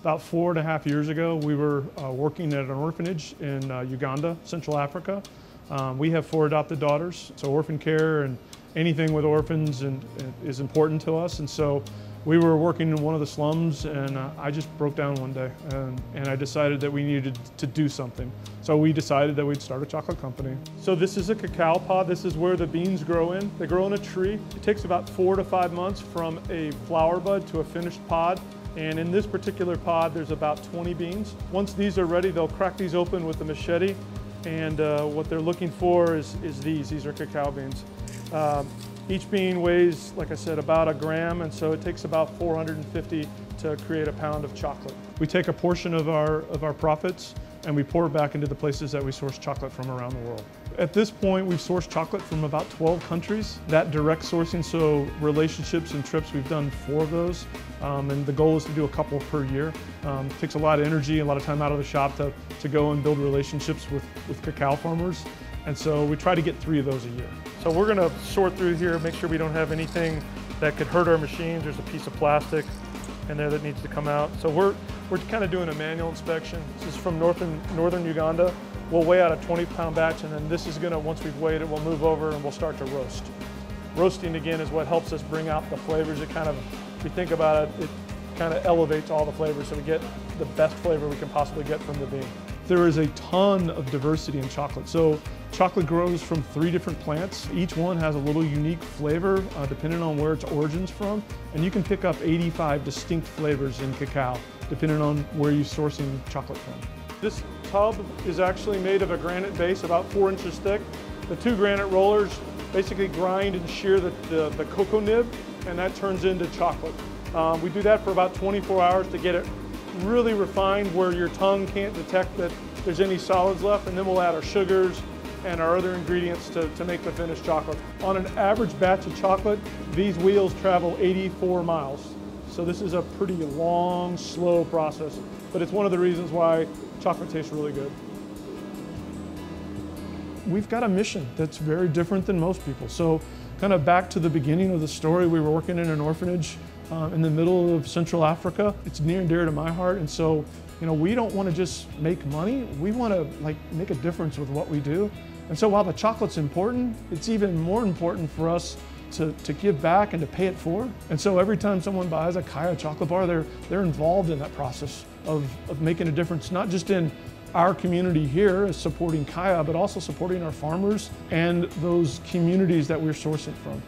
About four and a half years ago, we were uh, working at an orphanage in uh, Uganda, Central Africa. Um, we have four adopted daughters, so orphan care and anything with orphans and, and is important to us. And so we were working in one of the slums and uh, I just broke down one day and, and, I decided that we needed to do something. So we decided that we'd start a chocolate company. So this is a cacao pod. This is where the beans grow in. They grow in a tree. It takes about four to five months from a flower bud to a finished pod. And in this particular pod, there's about 20 beans. Once these are ready, they'll crack these open with a machete. And uh, what they're looking for is, is these. These are cacao beans. Um, each bean weighs, like I said, about a gram, and so it takes about 450 to create a pound of chocolate. We take a portion of our, of our profits and we pour it back into the places that we source chocolate from around the world. At this point, we've sourced chocolate from about 12 countries. That direct sourcing, so relationships and trips, we've done four of those. Um, and the goal is to do a couple per year. Um, takes a lot of energy, a lot of time out of the shop to, to go and build relationships with, with cacao farmers. And so we try to get three of those a year. So we're gonna sort through here, make sure we don't have anything that could hurt our machines. There's a piece of plastic in there that needs to come out. So we're, we're kind of doing a manual inspection. This is from northern, northern Uganda. We'll weigh out a 20 pound batch and then this is gonna, once we've weighed it, we'll move over and we'll start to roast. Roasting again is what helps us bring out the flavors. It kind of, if you think about it, it kind of elevates all the flavors so we get the best flavor we can possibly get from the bean. There is a ton of diversity in chocolate. So chocolate grows from three different plants. Each one has a little unique flavor uh, depending on where its origin's from. And you can pick up 85 distinct flavors in cacao depending on where you're sourcing chocolate from. This tub is actually made of a granite base about four inches thick. The two granite rollers basically grind and shear the, the, the cocoa nib and that turns into chocolate. Um, we do that for about 24 hours to get it really refined where your tongue can't detect that there's any solids left, and then we'll add our sugars and our other ingredients to, to make the finished chocolate. On an average batch of chocolate, these wheels travel 84 miles. So this is a pretty long, slow process, but it's one of the reasons why chocolate tastes really good. We've got a mission that's very different than most people. So kind of back to the beginning of the story, we were working in an orphanage um, in the middle of Central Africa. It's near and dear to my heart. And so, you know, we don't want to just make money. We want to like make a difference with what we do. And so while the chocolate's important, it's even more important for us to, to give back and to pay it forward. And so every time someone buys a Kyya chocolate bar, they're, they're involved in that process of, of making a difference, not just in our community here supporting Kyya, but also supporting our farmers and those communities that we're sourcing from.